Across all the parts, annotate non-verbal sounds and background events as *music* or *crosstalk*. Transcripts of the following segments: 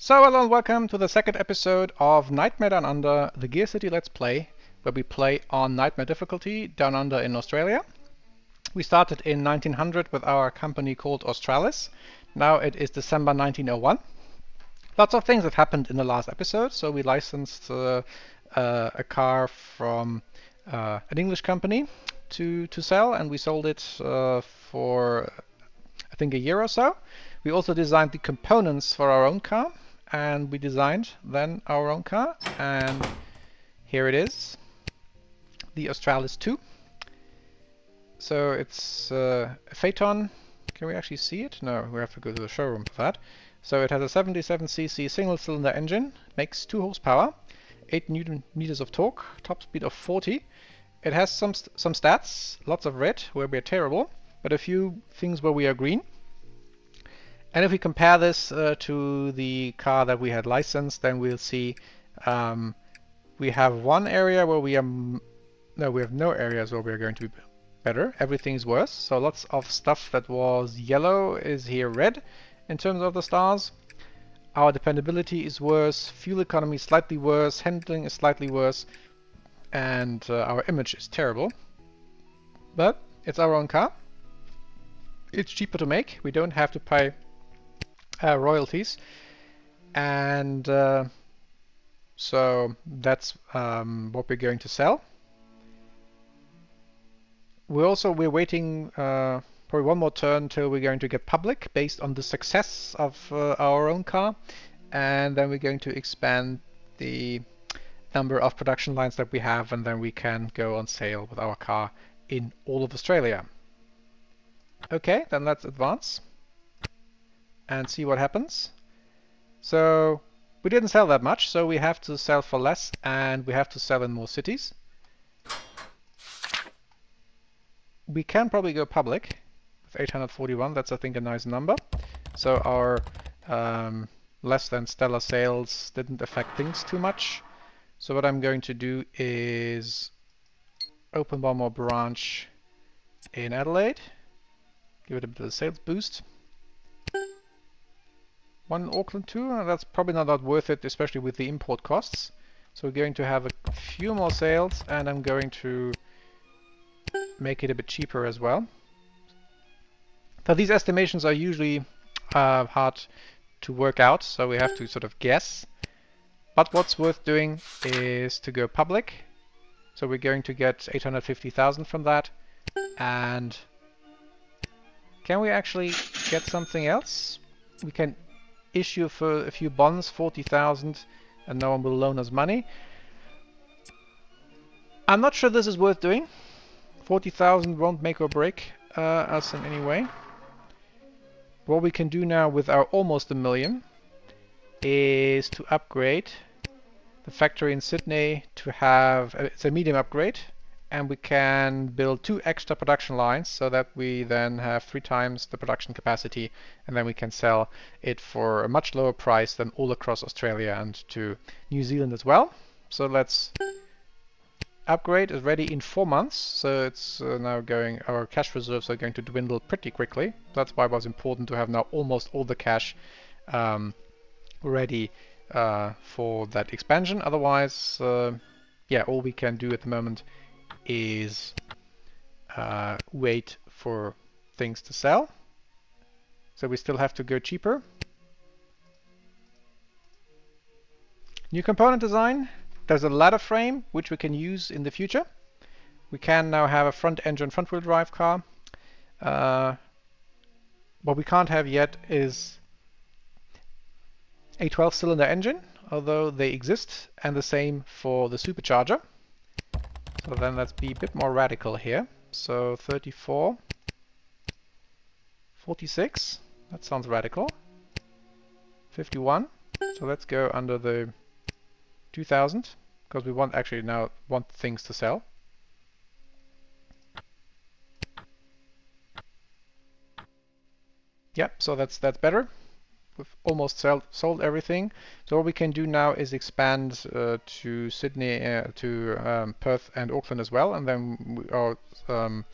So hello and welcome to the second episode of Nightmare Down Under, the GearCity Let's Play, where we play on Nightmare difficulty down under in Australia. We started in 1900 with our company called Australis. Now it is December 1901. Lots of things have happened in the last episode. So we licensed uh, uh, a car from uh, an English company to, to sell and we sold it uh, for I think a year or so. We also designed the components for our own car and we designed then our own car and here it is the Australis 2 so it's uh, a Phaeton. Can we actually see it? no we have to go to the showroom for that. So it has a 77cc single cylinder engine makes 2 horsepower 8 newton meters of torque top speed of 40 it has some st some stats lots of red where we are terrible but a few things where we are green and if we compare this uh, to the car that we had licensed, then we'll see um, we have one area where we are no, we have no areas where we're going to be better. Everything's worse. So lots of stuff that was yellow is here red in terms of the stars. Our dependability is worse, fuel economy is slightly worse, handling is slightly worse, and uh, our image is terrible. But it's our own car. It's cheaper to make. We don't have to pay uh, royalties and uh, so that's um, what we're going to sell. We also we're waiting uh, probably one more turn until we're going to get public based on the success of uh, our own car and then we're going to expand the number of production lines that we have and then we can go on sale with our car in all of Australia. Okay, then let's advance and see what happens. So we didn't sell that much, so we have to sell for less and we have to sell in more cities. We can probably go public with 841, that's I think a nice number. So our um, less than stellar sales didn't affect things too much. So what I'm going to do is open one more branch in Adelaide, give it a bit of a sales boost. One Auckland too, that's probably not that worth it, especially with the import costs. So we're going to have a few more sales and I'm going to make it a bit cheaper as well. Now these estimations are usually uh, hard to work out, so we have to sort of guess. But what's worth doing is to go public. So we're going to get 850,000 from that. And can we actually get something else? We can issue for a few bonds, 40,000, and no one will loan us money. I'm not sure this is worth doing. 40,000 won't make or break uh, us in any way. What we can do now with our almost a million is to upgrade the factory in Sydney to have, uh, a medium upgrade, and we can build two extra production lines so that we then have three times the production capacity. And then we can sell it for a much lower price than all across Australia and to New Zealand as well. So let's upgrade. Is ready in four months. So it's uh, now going our cash reserves are going to dwindle pretty quickly. That's why it was important to have now almost all the cash um, ready uh, for that expansion. Otherwise uh, yeah all we can do at the moment is uh, wait for things to sell. So we still have to go cheaper. New component design. There's a ladder frame which we can use in the future. We can now have a front engine front wheel drive car. Uh, what we can't have yet is a 12 cylinder engine, although they exist, and the same for the supercharger. So then let's be a bit more radical here. So 34, 46, that sounds radical. 51, so let's go under the 2000 because we want actually now want things to sell. Yep, so that's that's better we've almost sell, sold everything. So what we can do now is expand uh, to Sydney, uh, to um, Perth and Auckland as well, and then our um,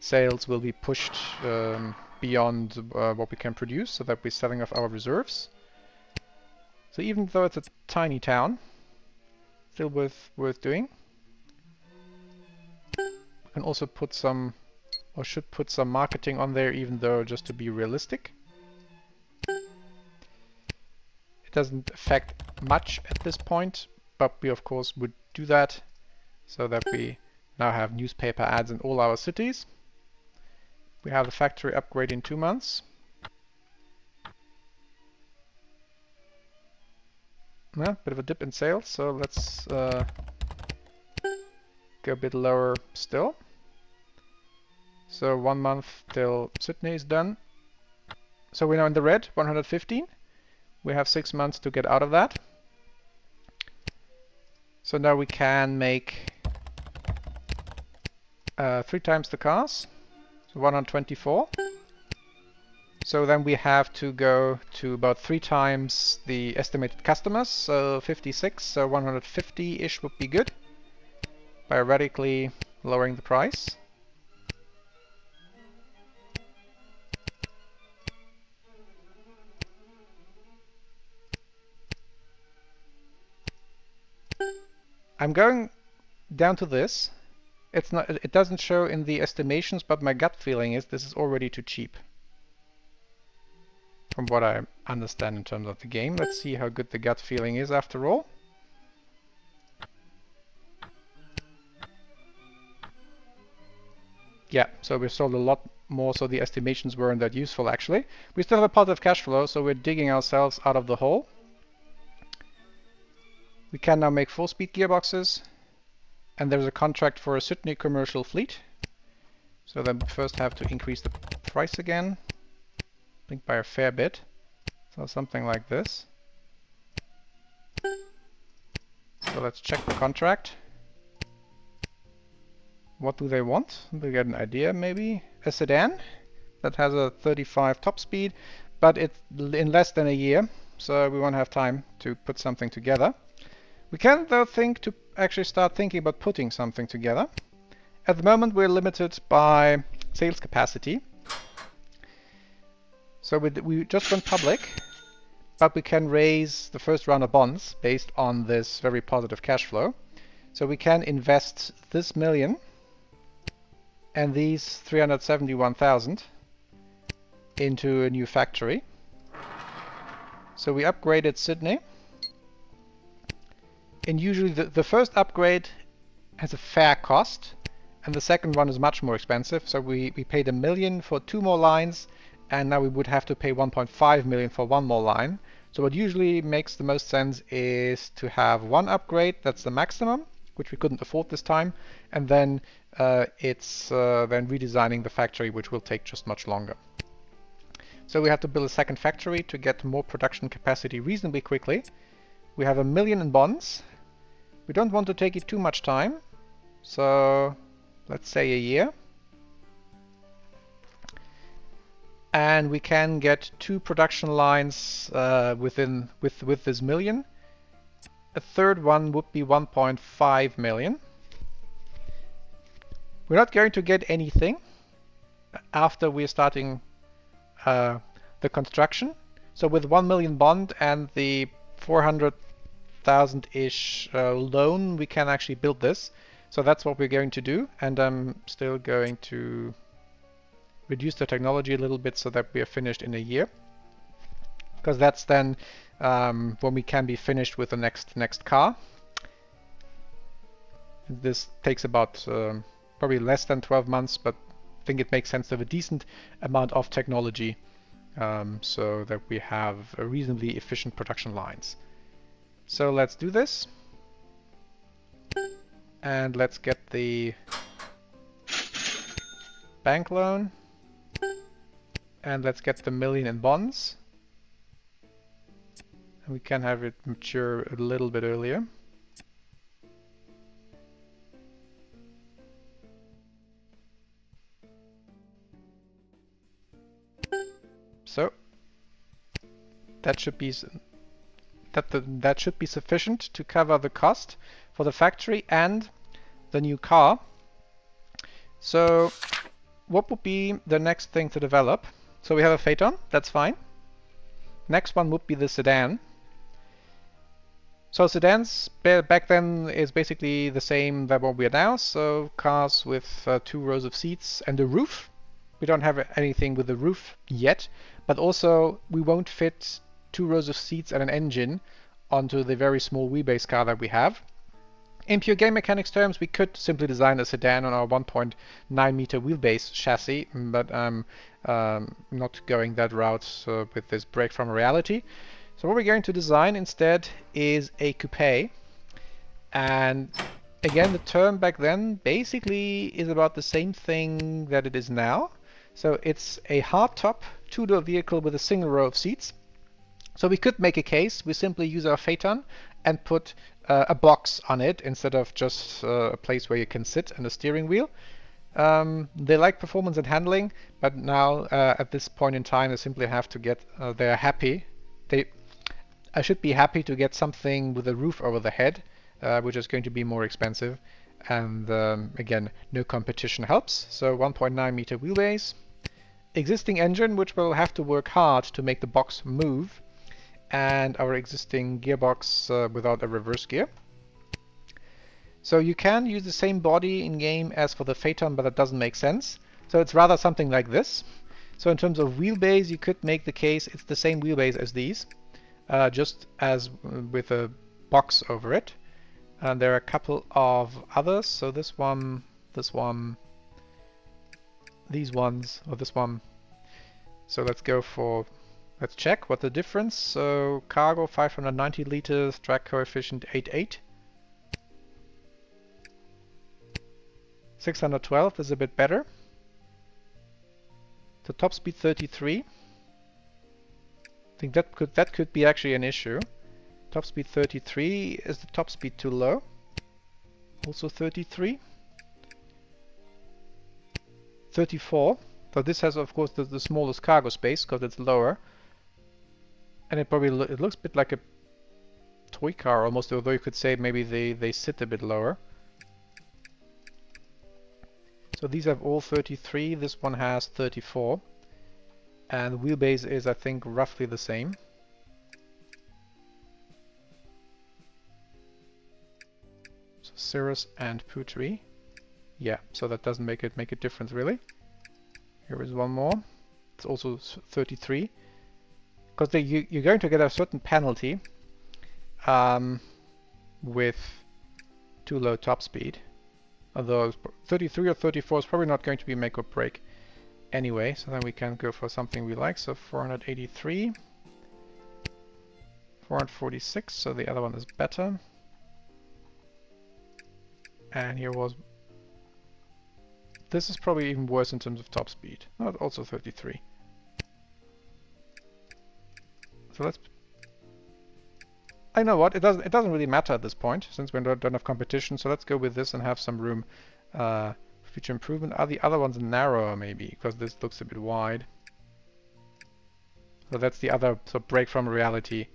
sales will be pushed um, beyond uh, what we can produce, so that we're selling off our reserves. So even though it's a tiny town, still worth worth doing. We can also put some, or should put some marketing on there, even though just to be realistic. Doesn't affect much at this point, but we of course would do that so that we now have newspaper ads in all our cities. We have the factory upgrade in two months. Yeah, bit of a dip in sales, so let's uh, go a bit lower still. So one month till Sydney is done. So we're now in the red, 115. We have six months to get out of that. So now we can make uh, three times the cars, so 124. So then we have to go to about three times the estimated customers, so 56, so 150-ish would be good by radically lowering the price. I'm going down to this. It's not it doesn't show in the estimations, but my gut feeling is this is already too cheap from what I understand in terms of the game. Let's see how good the gut feeling is after all. Yeah, so we sold a lot more, so the estimations weren't that useful actually. We still have a positive cash flow, so we're digging ourselves out of the hole. We can now make four speed gearboxes, and there's a contract for a Sydney commercial fleet. So then we first have to increase the price again I think by a fair bit. So something like this. So let's check the contract. What do they want? We get an idea maybe. A sedan that has a 35 top speed, but it's in less than a year, so we won't have time to put something together. We can though think to actually start thinking about putting something together. At the moment we're limited by sales capacity. So we, we just went public, but we can raise the first round of bonds based on this very positive cash flow. So we can invest this million and these 371,000 into a new factory. So we upgraded Sydney. And usually the, the first upgrade has a fair cost and the second one is much more expensive. So we, we paid a million for two more lines and now we would have to pay 1.5 million for one more line. So what usually makes the most sense is to have one upgrade, that's the maximum, which we couldn't afford this time, and then uh, it's uh, then redesigning the factory, which will take just much longer. So we have to build a second factory to get more production capacity reasonably quickly. We have a million in bonds. We don't want to take it too much time, so let's say a year. and we can get two production lines uh, within with with this million. A third one would be 1.5 million. We're not going to get anything after we're starting uh, the construction. So with 1 million bond and the 400,000-ish uh, loan, we can actually build this. So that's what we're going to do. And I'm still going to reduce the technology a little bit so that we are finished in a year. Because that's then um, when we can be finished with the next next car. This takes about um, probably less than 12 months, but I think it makes sense to have a decent amount of technology um, so that we have reasonably efficient production lines. So let's do this. And let's get the bank loan. And let's get the million in bonds. And we can have it mature a little bit earlier. So that should be that the, that should be sufficient to cover the cost for the factory and the new car. So what would be the next thing to develop? So we have a Phaeton, that's fine. Next one would be the sedan. So sedans back then is basically the same that what we are now. So cars with uh, two rows of seats and a roof. We don't have anything with a roof yet, but also we won't fit two rows of seats and an engine onto the very small wheelbase car that we have. In pure game mechanics terms, we could simply design a sedan on our 1.9 meter wheelbase chassis, but I'm um, not going that route uh, with this break from reality. So what we're going to design instead is a coupe. And again, the term back then basically is about the same thing that it is now. So it's a hardtop two-door vehicle with a single row of seats. So we could make a case, we simply use our Phaeton and put uh, a box on it instead of just uh, a place where you can sit and a steering wheel. Um, they like performance and handling, but now uh, at this point in time, they simply have to get. Uh, they're happy. They, I should be happy to get something with a roof over the head, uh, which is going to be more expensive. And um, again, no competition helps. So 1.9 meter wheelbase, existing engine, which will have to work hard to make the box move and our existing gearbox uh, without a reverse gear. So you can use the same body in game as for the Phaeton, but that doesn't make sense. So it's rather something like this. So in terms of wheelbase, you could make the case it's the same wheelbase as these, uh, just as with a box over it. And there are a couple of others. So this one, this one, these ones, or this one. So let's go for Let's check what the difference. So cargo 590 liters, drag coefficient 88. 612 is a bit better. The top speed 33. I think that could that could be actually an issue. Top speed 33 is the top speed too low. Also 33. 34. So this has of course the, the smallest cargo space because it's lower. And it probably lo it looks a bit like a toy car almost, although you could say maybe they, they sit a bit lower. So these have all 33, this one has 34. And the wheelbase is, I think, roughly the same. So Cirrus and Putri. Yeah, so that doesn't make it make a difference really. Here is one more. It's also 33 because you, you're going to get a certain penalty um, with too low top speed. Although 33 or 34 is probably not going to be make or break anyway, so then we can go for something we like. So 483, 446, so the other one is better. And here was, this is probably even worse in terms of top speed, not also 33. So let's... I know what, it doesn't, it doesn't really matter at this point, since we don't, don't have competition, so let's go with this and have some room uh, for future improvement. Are the other ones narrower, maybe, because this looks a bit wide. So that's the other sort of break from reality,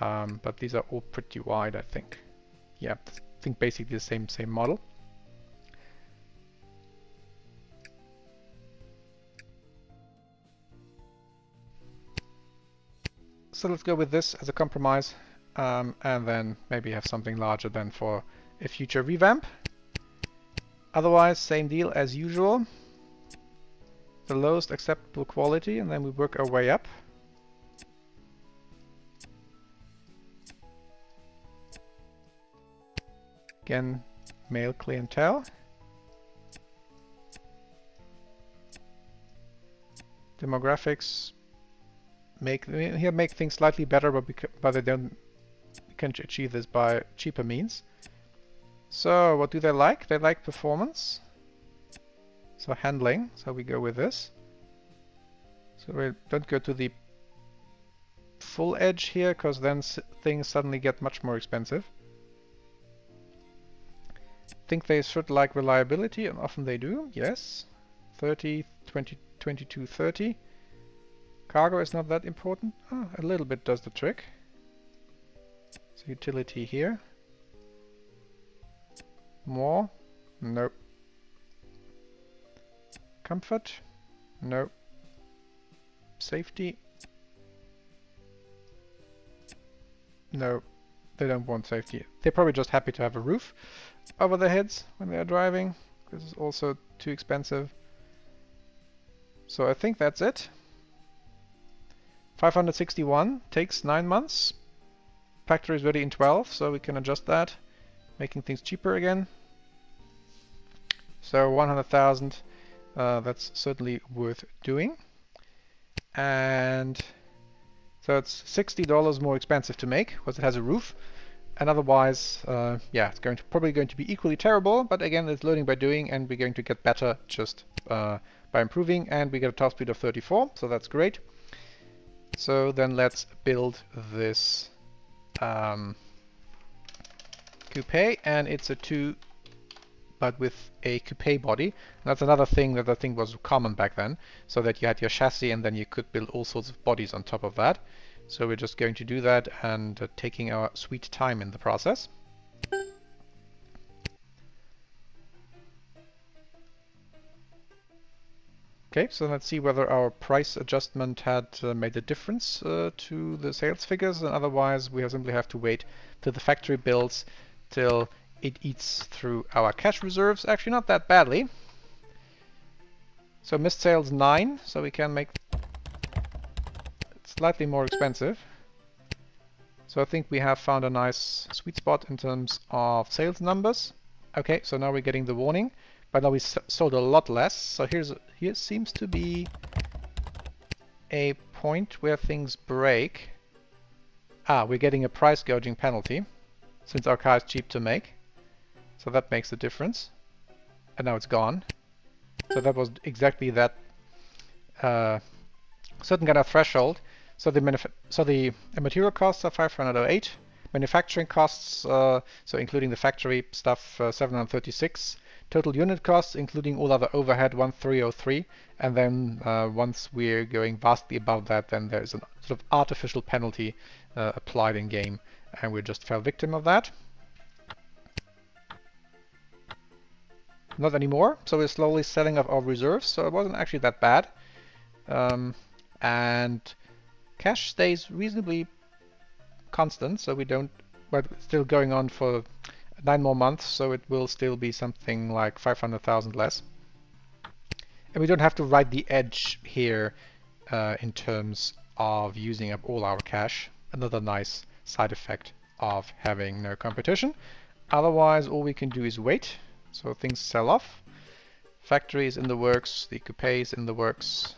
um, but these are all pretty wide, I think. Yeah, I think basically the same same model. So let's go with this as a compromise um, and then maybe have something larger than for a future revamp. Otherwise, same deal as usual. The lowest acceptable quality and then we work our way up. Again, male clientele. Demographics make here make things slightly better, but but they don't can achieve this by cheaper means. So what do they like? They like performance. So handling. So we go with this. So we don't go to the full edge here, because then things suddenly get much more expensive. Think they should like reliability, and often they do. Yes. 30, 20, 22, 30. Cargo is not that important. Oh, a little bit does the trick. So utility here. More? Nope. Comfort? Nope. Safety? No. they don't want safety. They're probably just happy to have a roof over their heads when they are driving. This is also too expensive. So I think that's it. 561 takes 9 months. Factory is ready in 12, so we can adjust that, making things cheaper again. So 100,000, uh, that's certainly worth doing. And so it's $60 more expensive to make because it has a roof. And otherwise, uh, yeah, it's going to probably going to be equally terrible. But again, it's learning by doing, and we're going to get better just uh, by improving. And we get a top speed of 34, so that's great. So then let's build this um, coupe, and it's a two, but with a coupe body. And that's another thing that I think was common back then, so that you had your chassis and then you could build all sorts of bodies on top of that. So we're just going to do that and uh, taking our sweet time in the process. Okay, so let's see whether our price adjustment had uh, made a difference uh, to the sales figures, and otherwise we simply have to wait till the factory builds till it eats through our cash reserves. Actually, not that badly. So missed sales 9, so we can make slightly more expensive. So I think we have found a nice sweet spot in terms of sales numbers. Okay, so now we're getting the warning, but now we sold a lot less. So here's here seems to be a point where things break. Ah, we're getting a price gouging penalty since our car is cheap to make. So that makes a difference. And now it's gone. So that was exactly that uh, certain kind of threshold so the so the material costs are 508. Manufacturing costs, uh, so including the factory stuff, uh, 736. Total unit costs, including all other overhead, 1303. And then uh, once we're going vastly above that, then there's a sort of artificial penalty uh, applied in game, and we just fell victim of that. Not anymore, so we're slowly selling off our reserves, so it wasn't actually that bad. Um, and Cash stays reasonably constant, so we don't, but still going on for nine more months, so it will still be something like 500,000 less. And we don't have to ride the edge here uh, in terms of using up all our cash. Another nice side effect of having no competition. Otherwise, all we can do is wait, so things sell off. Factory is in the works, the coupe is in the works,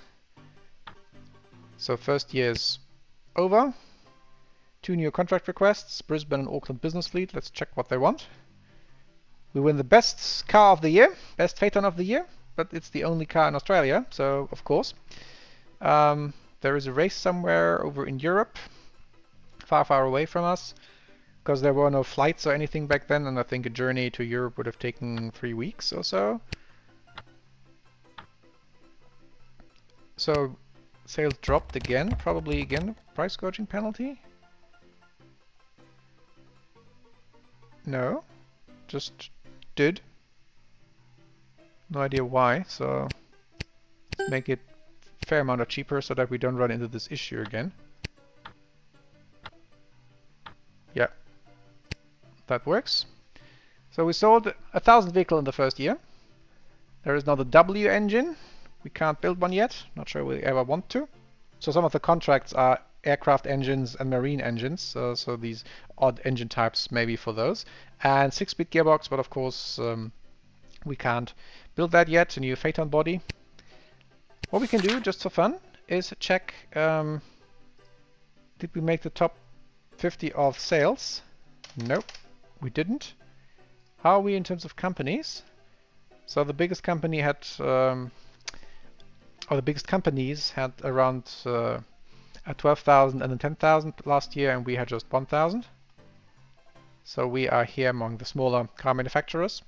so first year's over. Two new contract requests, Brisbane and Auckland Business Fleet. Let's check what they want. We win the best car of the year, best Phaeton of the year, but it's the only car in Australia, so of course. Um, there is a race somewhere over in Europe, far, far away from us, because there were no flights or anything back then, and I think a journey to Europe would have taken three weeks or so. So Sales dropped again, probably again price gouging penalty? No, just did. No idea why, so make it fair amount of cheaper so that we don't run into this issue again. Yeah, that works. So we sold a thousand vehicle in the first year. There is now the W engine, we can't build one yet. Not sure we ever want to. So some of the contracts are aircraft engines and marine engines. So, so these odd engine types maybe for those. And six-speed gearbox, but of course um, we can't build that yet. A new Phaeton body. What we can do, just for fun, is check um, did we make the top 50 of sales? Nope, we didn't. How are we in terms of companies? So the biggest company had um, or the biggest companies had around uh, 12,000 and then 10,000 last year, and we had just 1,000. So we are here among the smaller car manufacturers.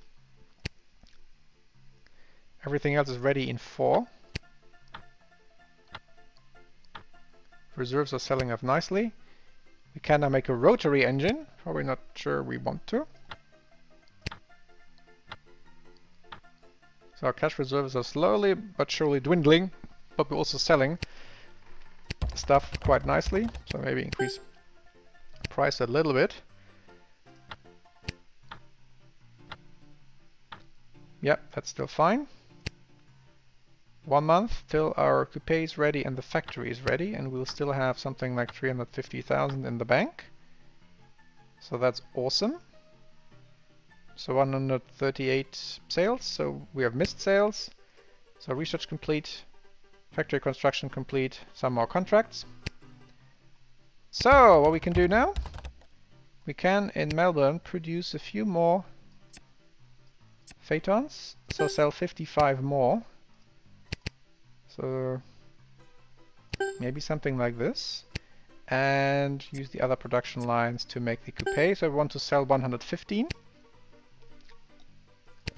Everything else is ready in 4. Reserves are selling off nicely. We can now make a rotary engine. Probably not sure we want to. So our cash reserves are slowly but surely dwindling, but we're also selling stuff quite nicely. So maybe increase price a little bit. Yep, that's still fine. One month till our coupe is ready and the factory is ready and we'll still have something like 350,000 in the bank. So that's awesome. So 138 sales, so we have missed sales. So research complete, factory construction complete, some more contracts. So what we can do now, we can in Melbourne produce a few more Phaetons, so sell 55 more. So maybe something like this. And use the other production lines to make the coupe. So I want to sell 115.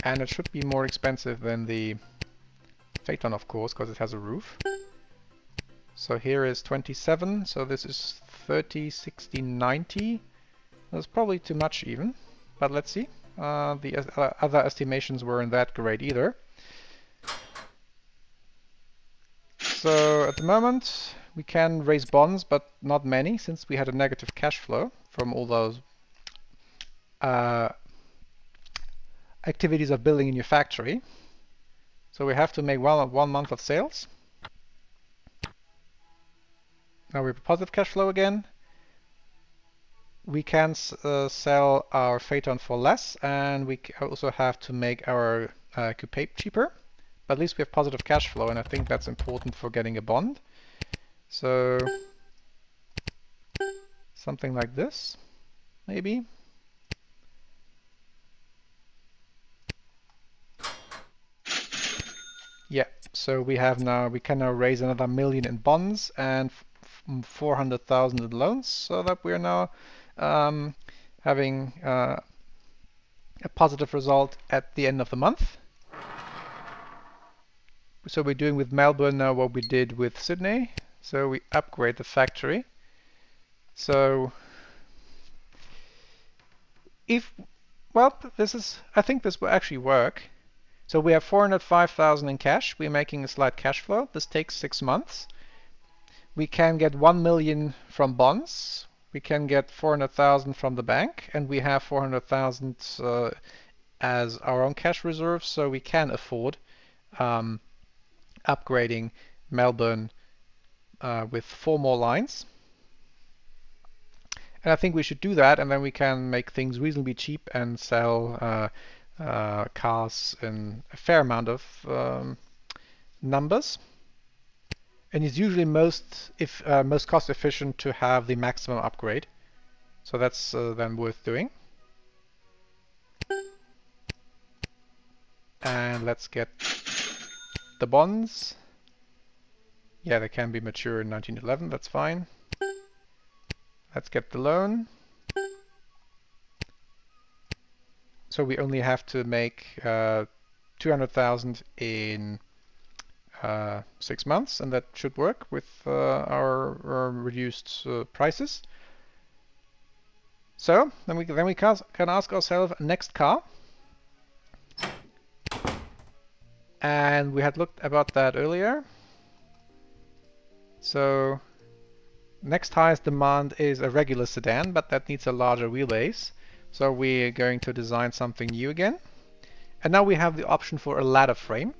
And it should be more expensive than the Phaeton, of course, because it has a roof. So here is 27, so this is 30, 60, 90. That's probably too much even, but let's see. Uh, the uh, other estimations weren't that great either. So at the moment we can raise bonds, but not many, since we had a negative cash flow from all those uh, activities of building a new factory. So we have to make one, one month of sales. Now we have positive cash flow again. We can uh, sell our Phaeton for less and we also have to make our uh, coupe cheaper. But at least we have positive cash flow and I think that's important for getting a bond. So something like this, maybe. Yeah, so we have now, we can now raise another million in bonds and 400,000 in loans so that we're now um, having uh, a positive result at the end of the month. So we're doing with Melbourne now what we did with Sydney. So we upgrade the factory. So if, well, this is, I think this will actually work. So we have 405,000 in cash. We're making a slight cash flow. This takes six months. We can get 1 million from bonds. We can get 400,000 from the bank. And we have 400,000 uh, as our own cash reserve. So we can afford um, upgrading Melbourne uh, with four more lines. And I think we should do that and then we can make things reasonably cheap and sell uh, uh, cars in a fair amount of um, numbers. And it's usually most if uh, most cost efficient to have the maximum upgrade. So that's uh, then worth doing. And let's get the bonds. Yeah, they can be mature in 1911, that's fine. Let's get the loan. So we only have to make uh, 200,000 in uh, six months, and that should work with uh, our, our, reduced uh, prices. So then we then we can ask ourselves next car. And we had looked about that earlier. So next highest demand is a regular sedan, but that needs a larger wheelbase. So we're going to design something new again. And now we have the option for a ladder frame,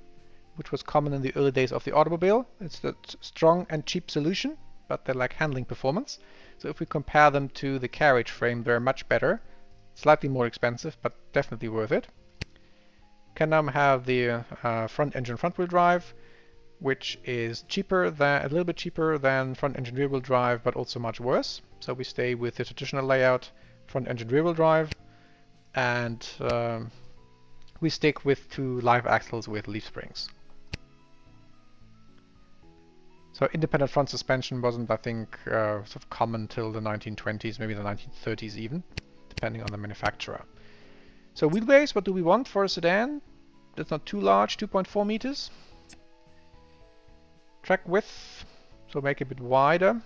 which was common in the early days of the automobile. It's a strong and cheap solution, but they lack handling performance. So if we compare them to the carriage frame, they're much better. Slightly more expensive, but definitely worth it. Can now have the uh, front engine front wheel drive, which is cheaper than a little bit cheaper than front engine rear wheel drive, but also much worse. So we stay with the traditional layout, front engine rear wheel drive, and um, we stick with two live axles with leaf springs. So independent front suspension wasn't, I think, uh, sort of common till the 1920s, maybe the 1930s even, depending on the manufacturer. So wheelbase, what do we want for a sedan? That's not too large, 2.4 meters. Track width, so make it a bit wider.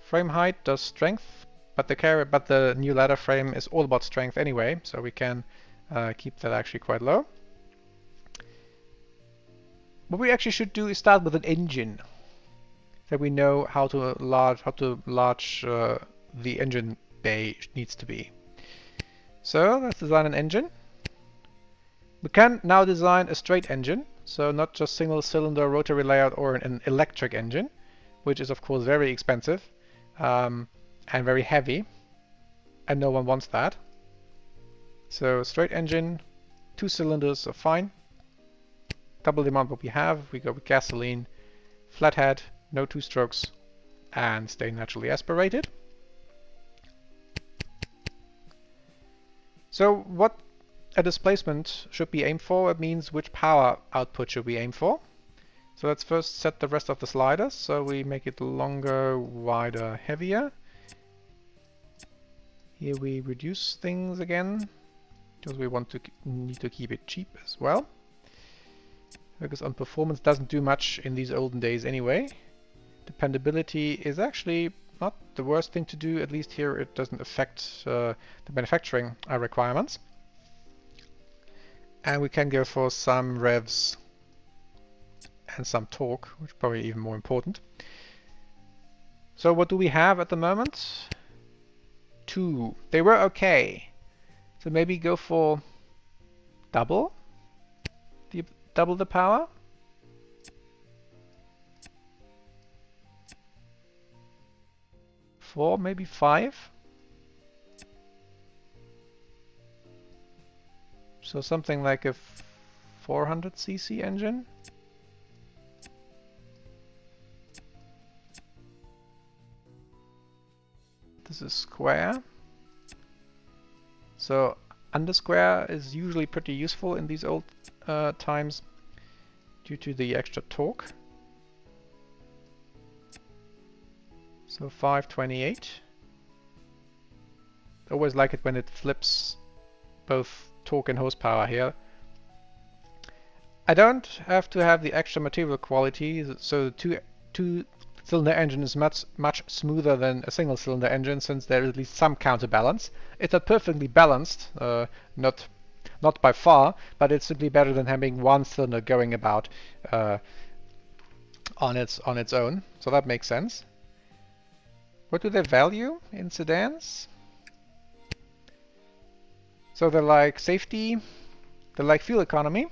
Frame height does strength, but the but the new ladder frame is all about strength anyway, so we can uh, keep that actually quite low. What we actually should do is start with an engine, that we know how to large how to large uh, the engine bay needs to be. So let's design an engine. We can now design a straight engine, so not just single cylinder rotary layout or an electric engine, which is of course very expensive um, and very heavy, and no one wants that. So straight engine, two cylinders are fine. Double the amount what we have. We go with gasoline, flathead, no two strokes, and stay naturally aspirated. So what a displacement should be aimed for? It means which power output should we aim for. So let's first set the rest of the sliders. So we make it longer, wider, heavier. Here we reduce things again because we want to need to keep it cheap as well. Because on performance doesn't do much in these olden days anyway. Dependability is actually not the worst thing to do, at least here it doesn't affect uh, the manufacturing uh, requirements. And we can go for some revs and some torque, which is probably even more important. So what do we have at the moment? Two. They were okay. So maybe go for double? The, double the power? Four, maybe five? So something like a 400cc engine. This is square. So under square is usually pretty useful in these old uh, times due to the extra torque. So 528. Always like it when it flips both torque and horsepower here. I don't have to have the extra material quality, so two, two cylinder engine is much much smoother than a single cylinder engine since there is at least some counterbalance. It's not perfectly balanced, uh, not not by far, but it's simply better than having one cylinder going about uh, on its on its own. So that makes sense. What do they value in sedans? So they like safety, they like fuel economy.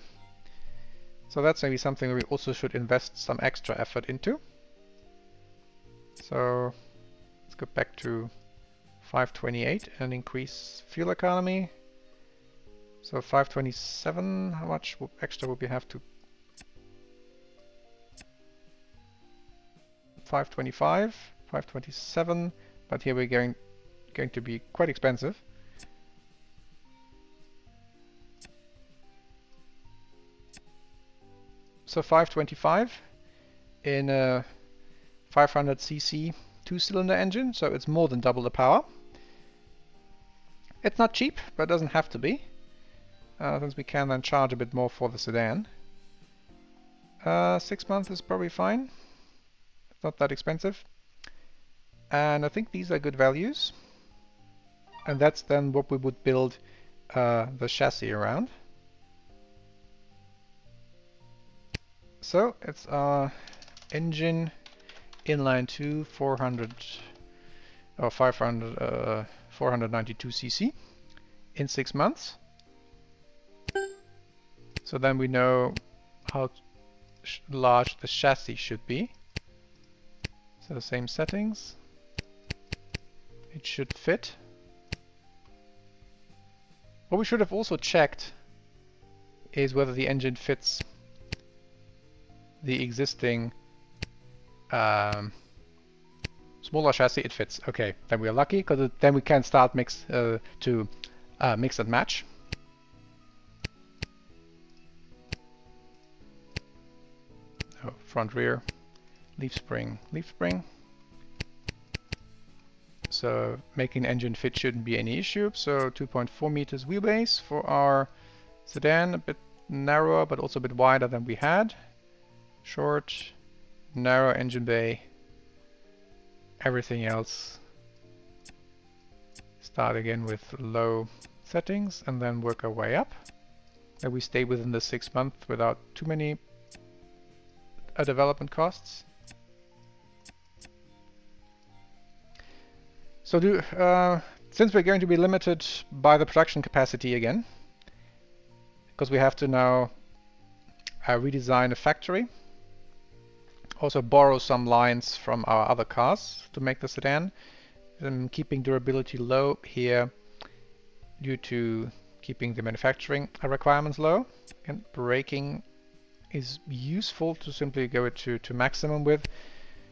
So that's maybe something we also should invest some extra effort into. So let's go back to 528 and increase fuel economy. So 527, how much extra would we have to? 525, 527, but here we're going going to be quite expensive. so 525 in a 500cc two-cylinder engine, so it's more than double the power. It's not cheap, but it doesn't have to be, uh, since we can then charge a bit more for the sedan. Uh, six months is probably fine. It's not that expensive. And I think these are good values. And that's then what we would build uh, the chassis around. So it's our engine inline 2 400 or 500 uh, 492 cc in six months. So then we know how large the chassis should be. So the same settings. It should fit. What we should have also checked is whether the engine fits the existing um, smaller chassis, it fits. Okay, then we are lucky because then we can start mix uh, to uh, mix and match. Oh, front rear, leaf spring, leaf spring. So making engine fit shouldn't be any issue. So 2.4 meters wheelbase for our sedan, a bit narrower but also a bit wider than we had short, narrow engine bay, everything else. Start again with low settings and then work our way up. And we stay within the six months without too many uh, development costs. So do, uh, since we're going to be limited by the production capacity again, because we have to now uh, redesign a factory. Also borrow some lines from our other cars to make the sedan. And keeping durability low here due to keeping the manufacturing requirements low. And braking is useful to simply go to, to maximum with.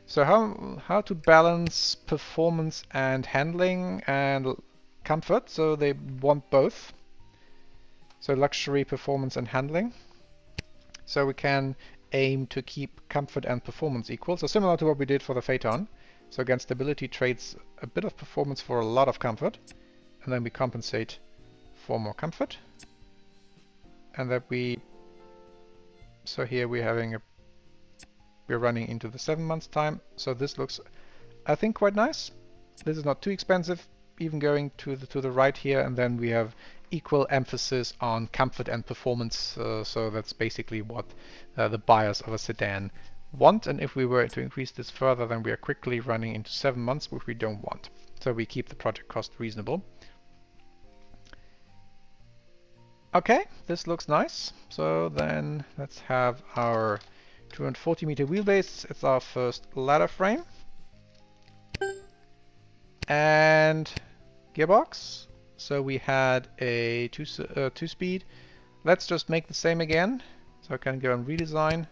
So how, how to balance performance and handling and comfort. So they want both. So luxury, performance and handling. So we can aim to keep comfort and performance equal. So similar to what we did for the Phaeton. So again, stability trades a bit of performance for a lot of comfort. And then we compensate for more comfort. And that we... So here we're having a... We're running into the seven months time. So this looks, I think, quite nice. This is not too expensive, even going to the, to the right here. And then we have equal emphasis on comfort and performance. Uh, so that's basically what uh, the buyers of a sedan want. And if we were to increase this further, then we are quickly running into seven months, which we don't want. So we keep the project cost reasonable. Okay, this looks nice. So then let's have our 240 meter wheelbase. It's our first ladder frame. And gearbox. So we had a two, uh, two speed. Let's just make the same again. So I can go and redesign,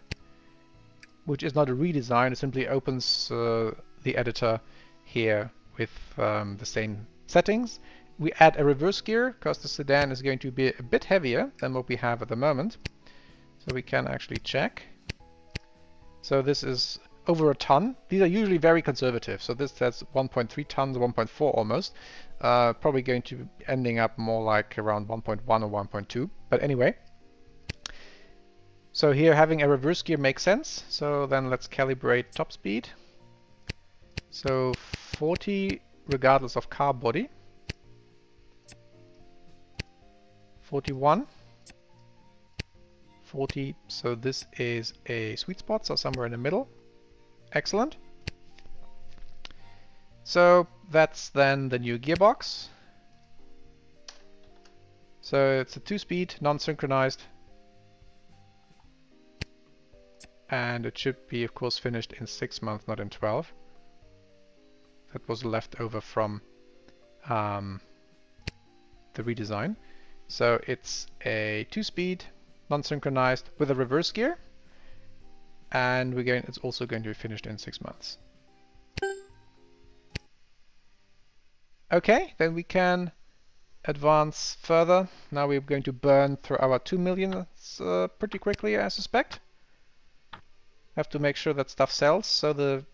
which is not a redesign, it simply opens uh, the editor here with um, the same settings. We add a reverse gear because the sedan is going to be a bit heavier than what we have at the moment. So we can actually check. So this is over a ton. These are usually very conservative. So this says 1.3 tons, 1.4 almost. Uh, probably going to be ending up more like around 1.1 or 1.2. But anyway. So here having a reverse gear makes sense. So then let's calibrate top speed. So 40 regardless of car body. 41. 40, so this is a sweet spot, so somewhere in the middle. Excellent. So that's then the new gearbox. So it's a two-speed, non-synchronized. And it should be, of course, finished in six months, not in 12. That was left over from um, the redesign. So it's a two-speed, non-synchronized with a reverse gear and we're going, it's also going to be finished in six months. Okay, then we can advance further. Now we're going to burn through our 2 million uh, pretty quickly, I suspect. Have to make sure that stuff sells. So the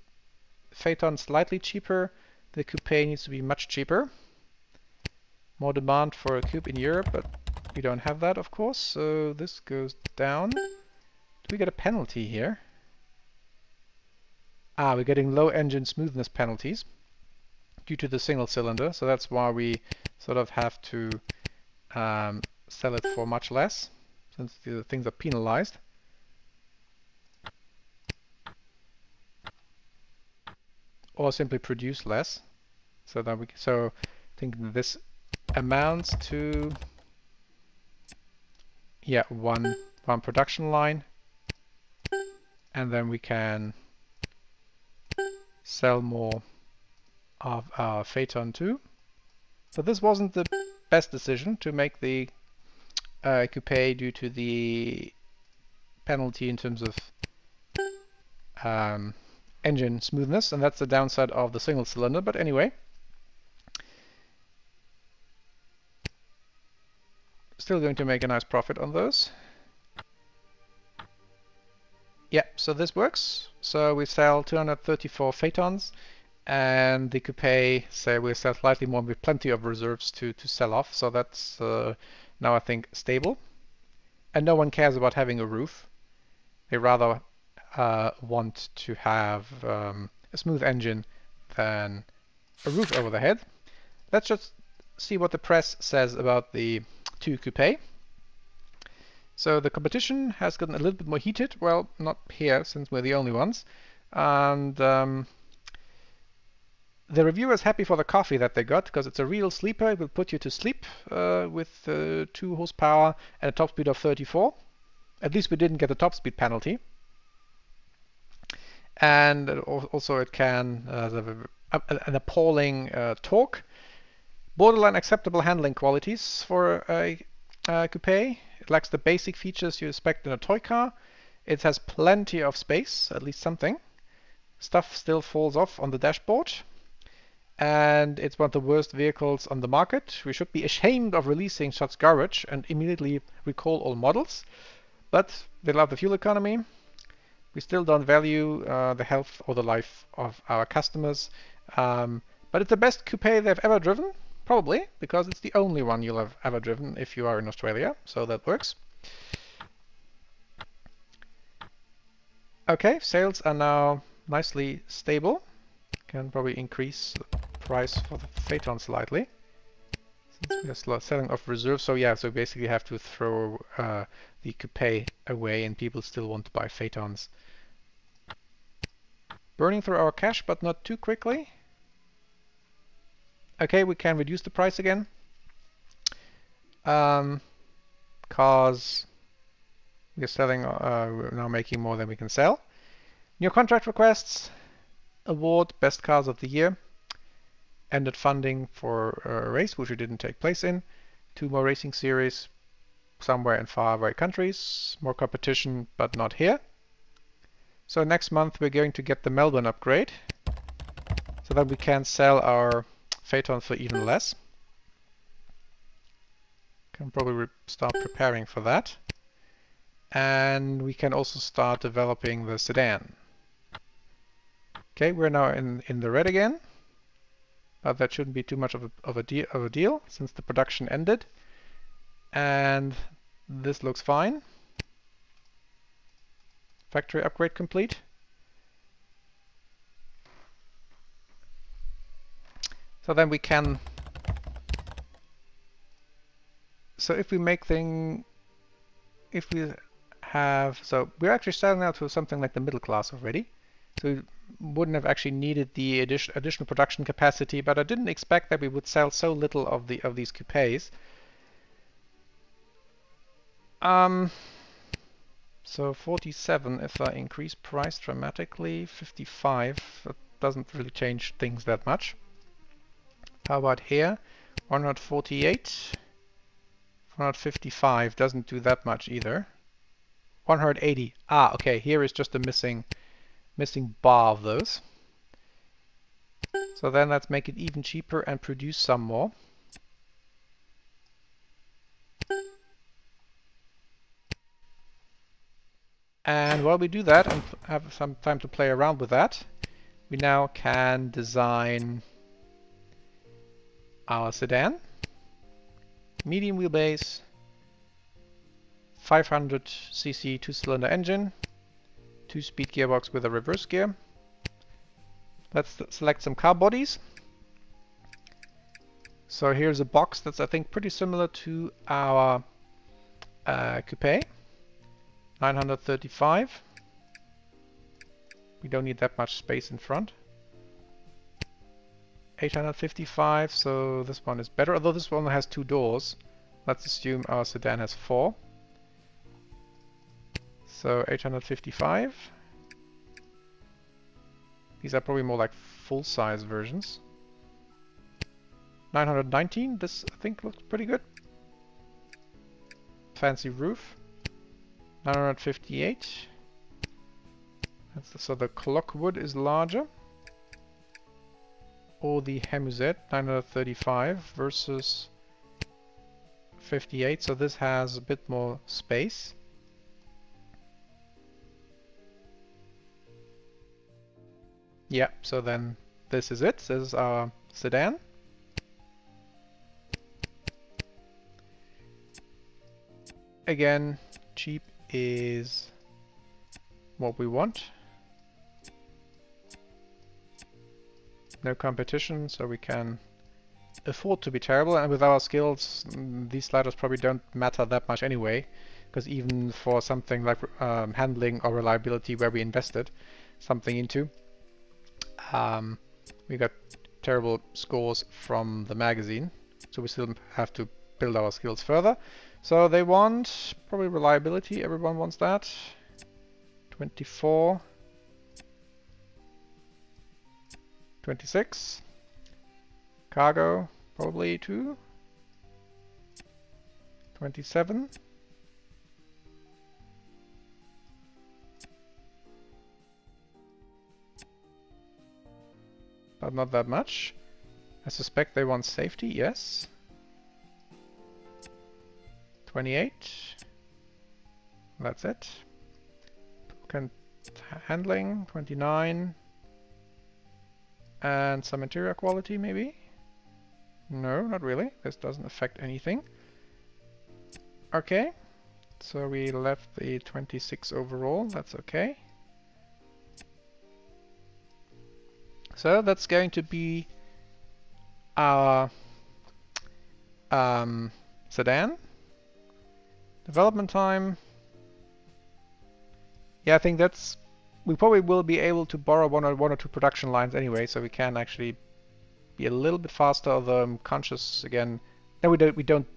Phaeton slightly cheaper. The Coupe needs to be much cheaper. More demand for a Coupe in Europe, but we don't have that, of course. So this goes down. We get a penalty here? Ah, we're getting low engine smoothness penalties due to the single cylinder, so that's why we sort of have to um, sell it for much less, since the things are penalized. Or simply produce less. So that we so I think this amounts to yeah one one production line, and then we can sell more of our Phaeton 2. So this wasn't the best decision to make the uh, coupe due to the penalty in terms of um, engine smoothness, and that's the downside of the single cylinder. But anyway, still going to make a nice profit on those. Yeah, so this works. So we sell 234 Phaetons and the coupe say we sell slightly more with plenty of reserves to, to sell off. So that's uh, now I think stable. And no one cares about having a roof. They rather uh, want to have um, a smooth engine than a roof over the head. Let's just see what the press says about the 2 Coupe. So the competition has gotten a little bit more heated. Well, not here, since we're the only ones. And um, the reviewer is happy for the coffee that they got because it's a real sleeper. It will put you to sleep uh, with uh, 2 horsepower and a top speed of 34. At least we didn't get the top speed penalty. And also it can uh, an appalling uh, torque. Borderline acceptable handling qualities for a, a coupe. It lacks the basic features you expect in a toy car. It has plenty of space, at least something. Stuff still falls off on the dashboard and it's one of the worst vehicles on the market. We should be *laughs* ashamed of releasing such garbage and immediately recall all models. But they love the fuel economy. We still don't value uh, the health or the life of our customers. Um, but it's the best coupe they've ever driven, probably, because it's the only one you'll have ever driven if you are in Australia, so that works. Okay, sales are now nicely stable. Can probably increase the price for the Phaeton slightly. Since we are selling off reserves, so yeah, so basically have to throw uh, the coupe away and people still want to buy Phaetons. Burning through our cash, but not too quickly. Okay, we can reduce the price again. Um, cause we're selling, uh, we're now making more than we can sell. New contract requests, award best cars of the year ended funding for a race which we didn't take place in, two more racing series somewhere in faraway countries, more competition but not here. So next month we're going to get the Melbourne upgrade so that we can sell our Phaeton for even less. Can probably start preparing for that. And we can also start developing the sedan. Okay, we're now in, in the red again but that shouldn't be too much of a, of a, of a deal since the production ended. And this looks fine. Factory upgrade complete. So then we can... So if we make thing... If we have... So we're actually starting out to something like the middle class already. So we wouldn't have actually needed the addition, additional production capacity, but I didn't expect that we would sell so little of the of these coupes. Um, so 47, if I increase price dramatically, 55, that doesn't really change things that much. How about here? 148, 155 doesn't do that much either. 180, ah, okay, here is just a missing missing bar of those. So then let's make it even cheaper and produce some more. And while we do that and have some time to play around with that, we now can design our sedan. Medium wheelbase, 500cc two-cylinder engine, two-speed gearbox with a reverse gear. Let's select some car bodies. So here's a box that's I think pretty similar to our uh, coupe. 935. We don't need that much space in front. 855, so this one is better, although this one has two doors. Let's assume our sedan has four. So 855. These are probably more like full-size versions. 919, this I think looks pretty good. Fancy roof. 958. That's the, so the clock wood is larger. Or the Hemuzet 935 versus 58, so this has a bit more space. Yeah, so then this is it. This is our sedan. Again, cheap is what we want. No competition, so we can afford to be terrible. And with our skills, mm, these sliders probably don't matter that much anyway. Because even for something like um, handling or reliability where we invested something into, um, we got terrible scores from the magazine. So we still have to build our skills further. So they want probably reliability. Everyone wants that. 24. 26. Cargo, probably 2. 27. But not that much. I suspect they want safety, yes. 28. That's it. Can handling, 29. And some interior quality, maybe? No, not really. This doesn't affect anything. Okay. So we left the 26 overall. That's okay. So that's going to be our um, sedan. Development time. Yeah, I think that's we probably will be able to borrow one or one or two production lines anyway, so we can actually be a little bit faster. Although I'm conscious again. No, we don't. We don't.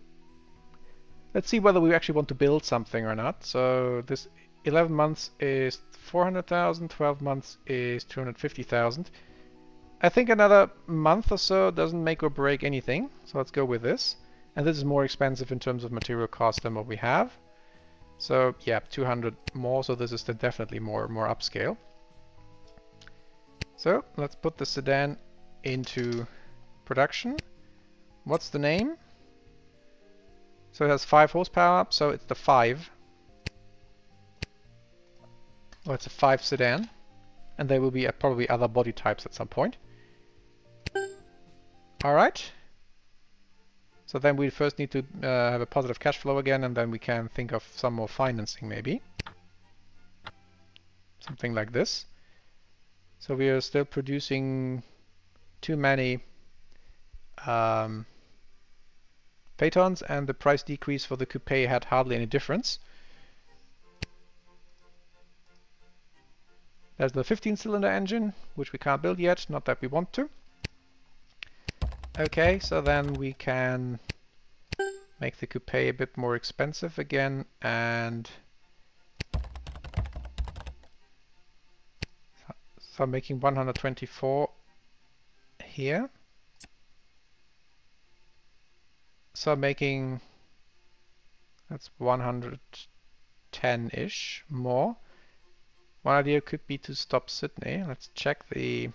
Let's see whether we actually want to build something or not. So this 11 months is 400,000. 12 months is 250,000. I think another month or so doesn't make or break anything. So let's go with this. And this is more expensive in terms of material cost than what we have. So yeah, 200 more, so this is definitely more, more upscale. So let's put the sedan into production. What's the name? So it has 5 horsepower, so it's the 5. Oh, it's a 5 sedan. And there will be uh, probably other body types at some point. Alright. So then we first need to uh, have a positive cash flow again, and then we can think of some more financing maybe. Something like this. So we are still producing too many um, and the price decrease for the coupe had hardly any difference. There's the 15 cylinder engine, which we can't build yet, not that we want to. Okay, so then we can make the coupe a bit more expensive again and so I'm making 124 here. So I'm making that's 110-ish more. One idea could be to stop Sydney. Let's check the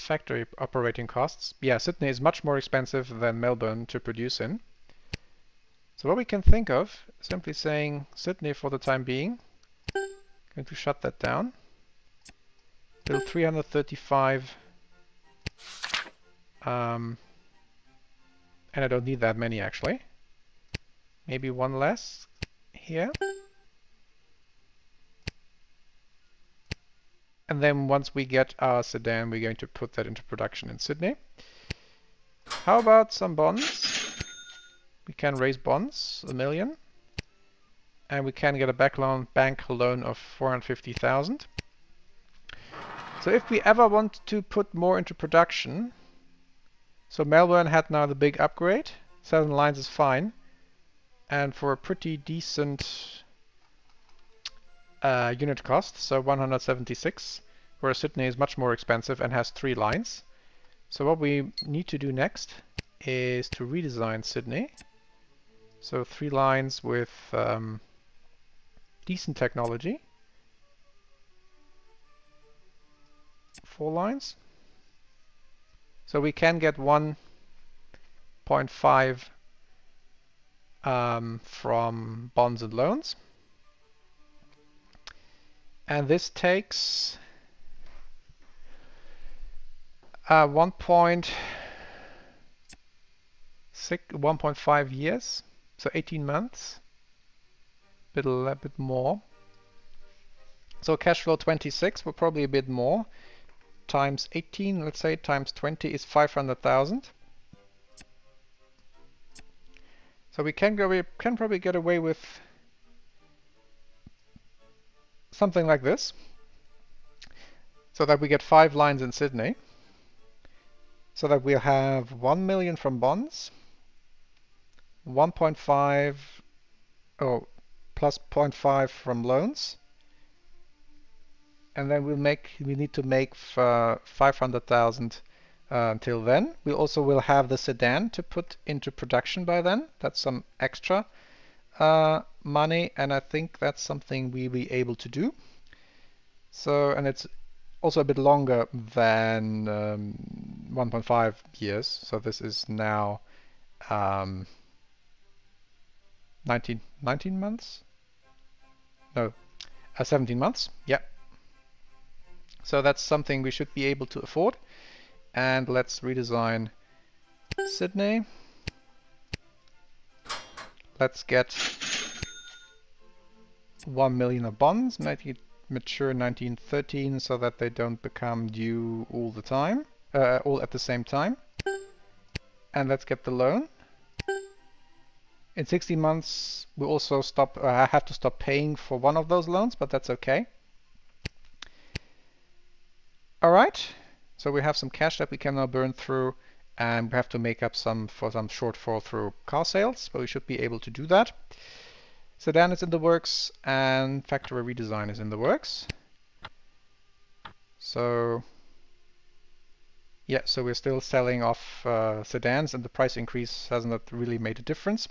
factory operating costs. Yeah, Sydney is much more expensive than Melbourne to produce in. So what we can think of, simply saying Sydney for the time being, going to shut that down. Build 335 um, and I don't need that many actually. Maybe one less here. And then once we get our sedan, we're going to put that into production in Sydney. How about some bonds? We can raise bonds, a million. And we can get a back loan, bank loan of 450,000. So if we ever want to put more into production, so Melbourne had now the big upgrade, seven lines is fine, and for a pretty decent uh, unit cost, so 176, whereas Sydney is much more expensive and has three lines. So what we need to do next is to redesign Sydney. So three lines with um, decent technology. Four lines. So we can get 1.5 um, from bonds and loans. And this takes uh, 1.5 years, so 18 months, bit a bit more. So cash flow 26, but probably a bit more. Times 18, let's say, times 20 is 500,000. So we can go, we can probably get away with something like this. so that we get five lines in Sydney. So that we'll have 1 million from bonds, 1.5 oh, plus 0.5 from loans, and then we'll make we need to make 500,000 uh, until then. We also will have the sedan to put into production by then. That's some extra uh, money, and I think that's something we'll be able to do. So, and it's also a bit longer than um, 1.5 years. So this is now um, 19, 19 months? No, uh, 17 months. Yeah. So that's something we should be able to afford. And let's redesign Sydney. Let's get 1 million of bonds, make it mature 1913 so that they don't become due all the time, uh, all at the same time. And let's get the loan. In 16 months, we also stop. Uh, I have to stop paying for one of those loans, but that's okay. All right, so we have some cash that we can now burn through and we have to make up some for some shortfall through car sales, but we should be able to do that. Sedan is in the works and factory redesign is in the works. So yeah, so we're still selling off uh, sedans and the price increase hasn't really made a difference.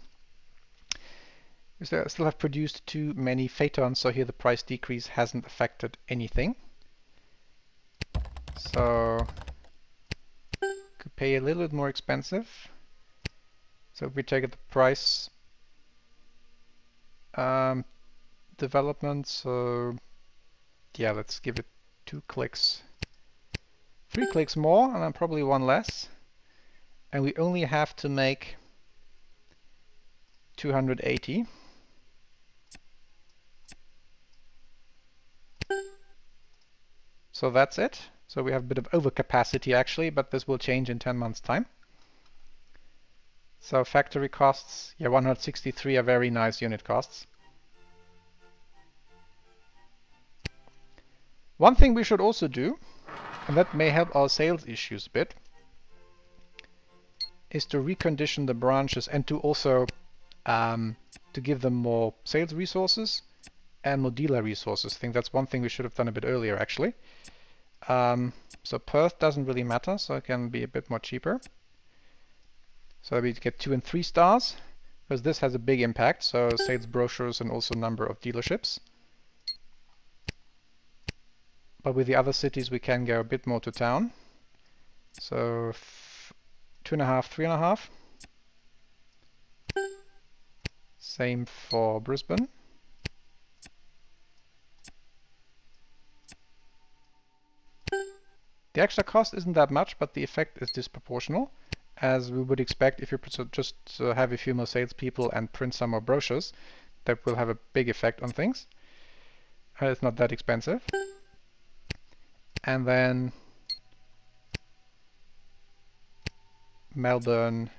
We still have produced too many Phaetons, so here the price decrease hasn't affected anything. So could pay a little bit more expensive. So if we take the price um, development, so yeah, let's give it two clicks. Three clicks more, and then probably one less. And we only have to make 280. So that's it. So we have a bit of overcapacity actually, but this will change in 10 months time. So factory costs, yeah, 163 are very nice unit costs. One thing we should also do, and that may help our sales issues a bit, is to recondition the branches and to also um, to give them more sales resources and more dealer resources. I think that's one thing we should have done a bit earlier actually. Um, so Perth doesn't really matter, so it can be a bit more cheaper. So we get two and three stars, because this has a big impact, so sales brochures and also number of dealerships. But with the other cities we can go a bit more to town. So two and a half, three and a half. Same for Brisbane. The extra cost isn't that much, but the effect is disproportional as we would expect if you just uh, have a few more salespeople and print some more brochures, that will have a big effect on things. Uh, it's not that expensive. And then Melbourne,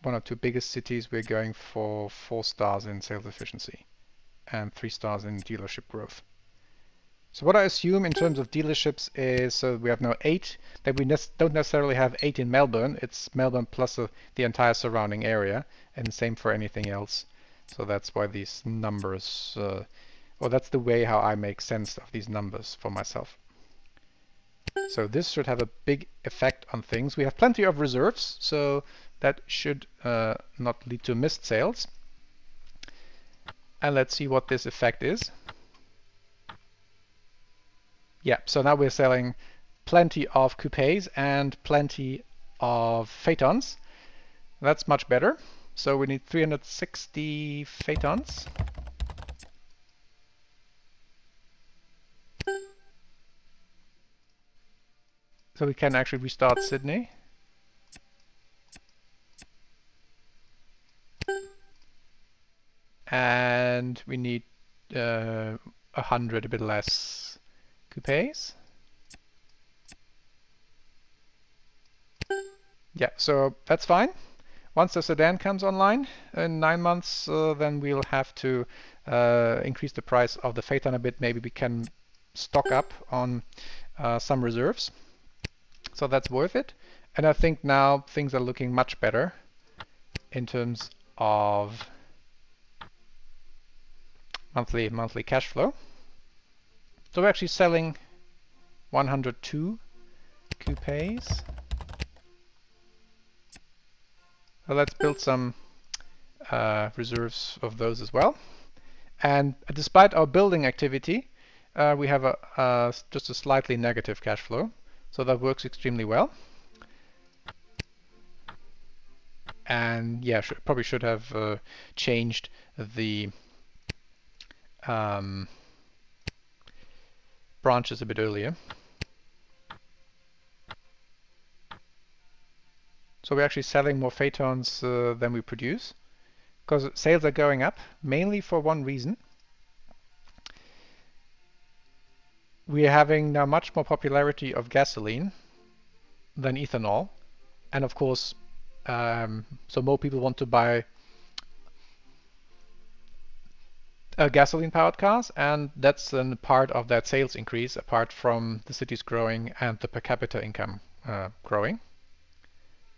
one of two biggest cities, we're going for four stars in sales efficiency and three stars in dealership growth. So what I assume in terms of dealerships is so we have now eight, that we ne don't necessarily have eight in Melbourne. It's Melbourne plus the entire surrounding area, and same for anything else. So that's why these numbers, uh, well, that's the way how I make sense of these numbers for myself. So this should have a big effect on things. We have plenty of reserves, so that should uh, not lead to missed sales. And let's see what this effect is. Yeah, so now we're selling plenty of coupes and plenty of phaetons. That's much better. So we need 360 phaetons. So we can actually restart Sydney. And we need uh, 100, a bit less coupes. Yeah, so that's fine. Once the sedan comes online in nine months, uh, then we'll have to uh, increase the price of the Phaeton a bit. Maybe we can stock up on uh, some reserves. So that's worth it. And I think now things are looking much better in terms of monthly monthly cash flow. So we're actually selling 102 coupees. So let's build some uh, reserves of those as well. And despite our building activity, uh, we have a, just a slightly negative cash flow. So that works extremely well. And yeah, probably should have uh, changed the um, branches a bit earlier. So we're actually selling more Phaetons uh, than we produce because sales are going up mainly for one reason. We are having now much more popularity of gasoline than ethanol. And of course, um, so more people want to buy uh, gasoline powered cars and that's a part of that sales increase apart from the cities growing and the per capita income uh, growing.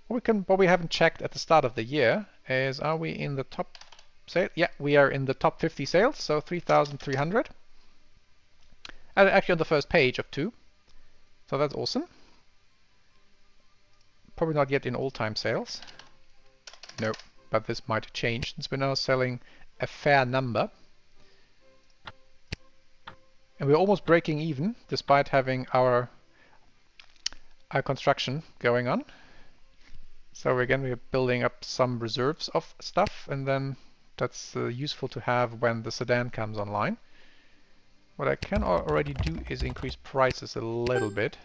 What we can, what we haven't checked at the start of the year is are we in the top sale? Yeah, we are in the top 50 sales, so 3,300. And actually on the first page of two, so that's awesome. Probably not yet in all-time sales. No, but this might change since we're now selling a fair number. And we're almost breaking even despite having our, our construction going on. So again, we're building up some reserves of stuff and then that's uh, useful to have when the sedan comes online. What I can already do is increase prices a little bit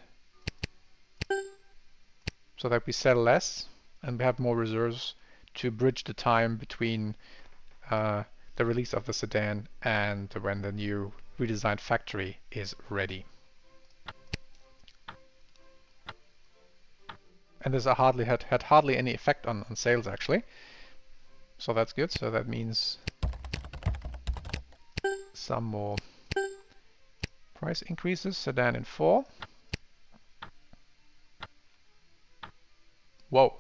so that we sell less and we have more reserves to bridge the time between uh, the release of the sedan and when the new redesigned factory is ready. And this hardly had, had hardly any effect on, on sales actually. So that's good. So that means some more price increases. Sedan in 4. Whoa.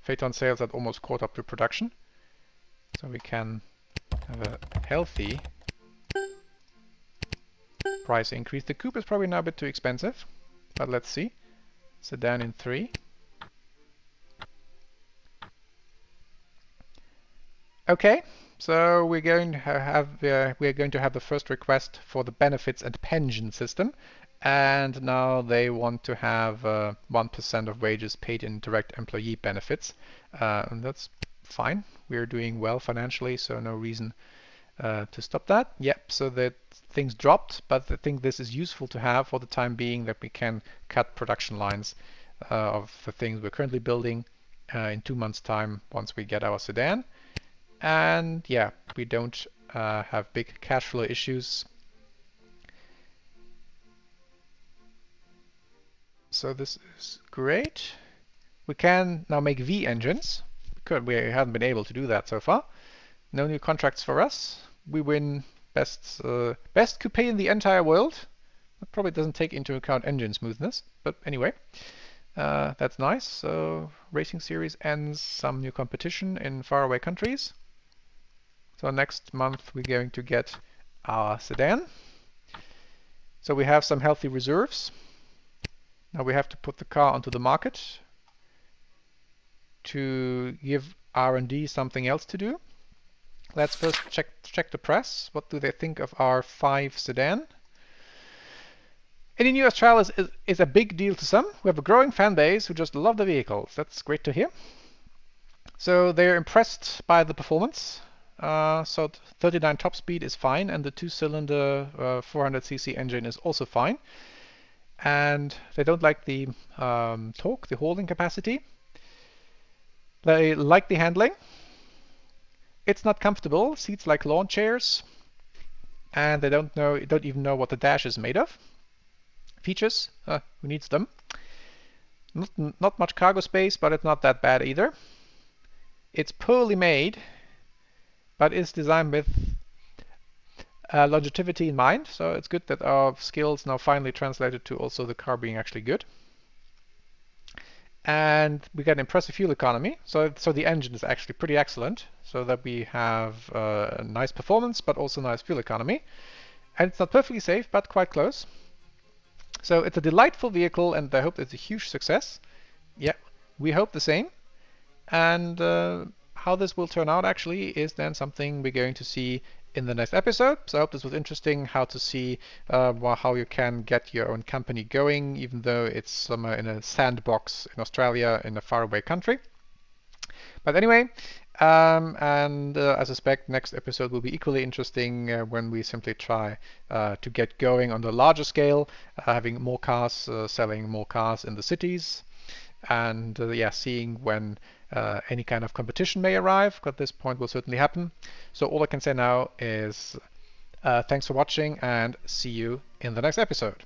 Phaeton sales had almost caught up to production. So we can have a healthy price increase. The coupe is probably now a bit too expensive, but let's see. Sedan in 3. Okay, so we're going to have uh, we're going to have the first request for the benefits and pension system, and now they want to have 1% uh, of wages paid in direct employee benefits, uh, and that's fine. We're doing well financially, so no reason uh, to stop that. Yep, so that things dropped, but I think this is useful to have for the time being that we can cut production lines uh, of the things we're currently building uh, in two months' time once we get our sedan. And yeah, we don't uh, have big cash flow issues. So this is great. We can now make V engines. Because we haven't been able to do that so far. No new contracts for us. We win best uh, best coupe in the entire world. That probably doesn't take into account engine smoothness, but anyway. Uh, that's nice. So Racing Series ends some new competition in faraway countries. So next month we're going to get our sedan. So we have some healthy reserves. Now we have to put the car onto the market to give R&D something else to do. Let's first check check the press. What do they think of our 5 sedan? Any new US trial is, is, a big deal to some. We have a growing fan base who just love the vehicles. That's great to hear. So they're impressed by the performance. Uh, so 39 top speed is fine, and the two-cylinder uh, 400cc engine is also fine. And they don't like the um, torque, the holding capacity. They like the handling. It's not comfortable. Seats like lawn chairs, and they don't know, don't even know what the dash is made of. Features, uh, who needs them? Not, not much cargo space, but it's not that bad either. It's poorly made but is designed with uh, longevity in mind. So it's good that our skills now finally translated to also the car being actually good. And we get an impressive fuel economy. So, so the engine is actually pretty excellent. So that we have uh, nice performance, but also nice fuel economy. And it's not perfectly safe, but quite close. So it's a delightful vehicle, and I hope it's a huge success. Yeah, we hope the same. And uh, how this will turn out actually is then something we're going to see in the next episode. So I hope this was interesting, how to see uh, how you can get your own company going, even though it's somewhere in a sandbox in Australia in a faraway country. But anyway, um, and uh, I suspect next episode will be equally interesting uh, when we simply try uh, to get going on the larger scale, uh, having more cars, uh, selling more cars in the cities, and uh, yeah, seeing when uh, any kind of competition may arrive. At this point will certainly happen. So all I can say now is uh, thanks for watching and see you in the next episode.